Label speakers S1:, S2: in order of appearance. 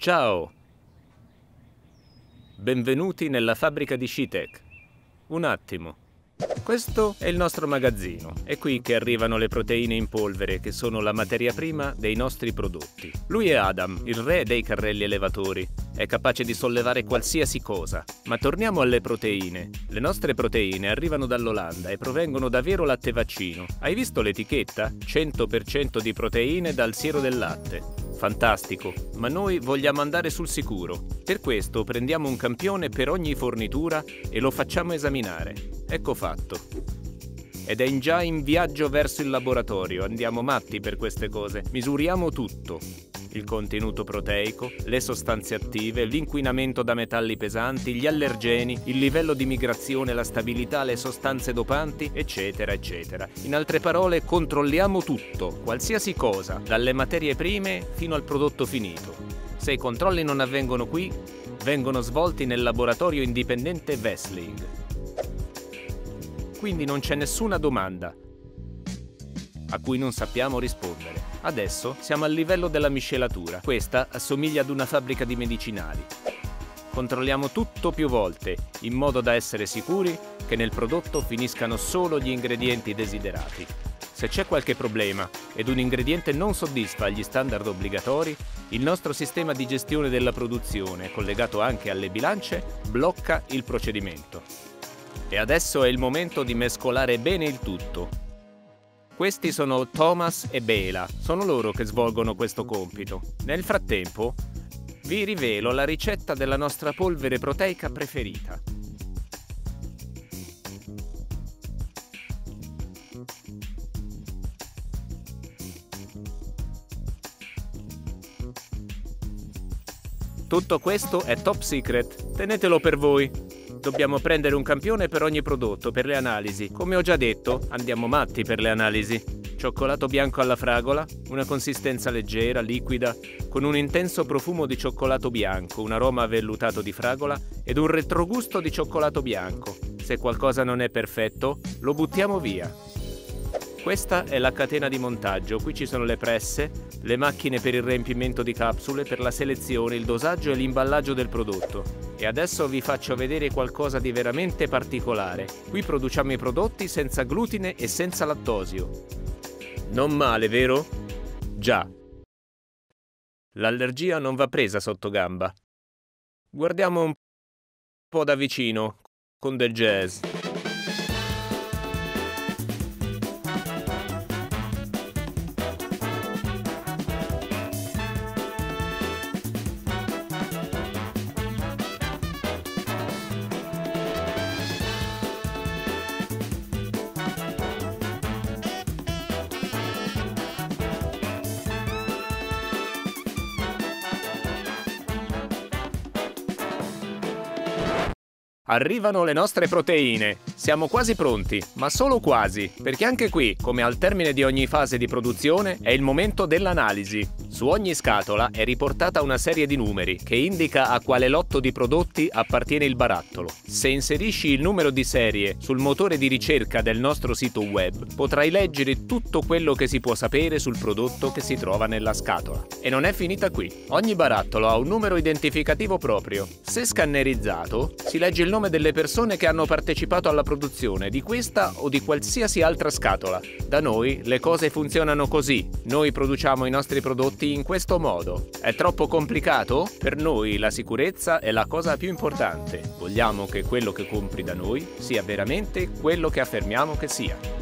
S1: Ciao! Benvenuti nella fabbrica di Shitek. Un attimo. Questo è il nostro magazzino. È qui che arrivano le proteine in polvere, che sono la materia prima dei nostri prodotti. Lui è Adam, il re dei carrelli elevatori. È capace di sollevare qualsiasi cosa. Ma torniamo alle proteine. Le nostre proteine arrivano dall'Olanda e provengono da vero latte vaccino. Hai visto l'etichetta? 100% di proteine dal siero del latte. Fantastico, ma noi vogliamo andare sul sicuro. Per questo prendiamo un campione per ogni fornitura e lo facciamo esaminare. Ecco fatto. Ed è già in viaggio verso il laboratorio, andiamo matti per queste cose. Misuriamo tutto il contenuto proteico, le sostanze attive, l'inquinamento da metalli pesanti, gli allergeni, il livello di migrazione, la stabilità, le sostanze dopanti, eccetera, eccetera. In altre parole, controlliamo tutto, qualsiasi cosa, dalle materie prime fino al prodotto finito. Se i controlli non avvengono qui, vengono svolti nel laboratorio indipendente Wessling. Quindi non c'è nessuna domanda a cui non sappiamo rispondere. Adesso siamo al livello della miscelatura. Questa assomiglia ad una fabbrica di medicinali. Controlliamo tutto più volte, in modo da essere sicuri che nel prodotto finiscano solo gli ingredienti desiderati. Se c'è qualche problema ed un ingrediente non soddisfa gli standard obbligatori, il nostro sistema di gestione della produzione, collegato anche alle bilance, blocca il procedimento. E adesso è il momento di mescolare bene il tutto, questi sono Thomas e Bela, sono loro che svolgono questo compito. Nel frattempo, vi rivelo la ricetta della nostra polvere proteica preferita. Tutto questo è top secret, tenetelo per voi. Dobbiamo prendere un campione per ogni prodotto, per le analisi. Come ho già detto, andiamo matti per le analisi. Cioccolato bianco alla fragola, una consistenza leggera, liquida, con un intenso profumo di cioccolato bianco, un aroma vellutato di fragola ed un retrogusto di cioccolato bianco. Se qualcosa non è perfetto, lo buttiamo via. Questa è la catena di montaggio, qui ci sono le presse, le macchine per il riempimento di capsule, per la selezione, il dosaggio e l'imballaggio del prodotto. E adesso vi faccio vedere qualcosa di veramente particolare. Qui produciamo i prodotti senza glutine e senza lattosio. Non male, vero? Già. L'allergia non va presa sotto gamba. Guardiamo un po' da vicino, con del jazz. Arrivano le nostre proteine. Siamo quasi pronti, ma solo quasi, perché anche qui, come al termine di ogni fase di produzione, è il momento dell'analisi. Su ogni scatola è riportata una serie di numeri che indica a quale lotto di prodotti appartiene il barattolo. Se inserisci il numero di serie sul motore di ricerca del nostro sito web, potrai leggere tutto quello che si può sapere sul prodotto che si trova nella scatola. E non è finita qui. Ogni barattolo ha un numero identificativo proprio. Se scannerizzato, si legge il nome delle persone che hanno partecipato alla produzione di questa o di qualsiasi altra scatola. Da noi le cose funzionano così. Noi produciamo i nostri prodotti in questo modo. È troppo complicato? Per noi la sicurezza è la cosa più importante. Vogliamo che quello che compri da noi sia veramente quello che affermiamo che sia.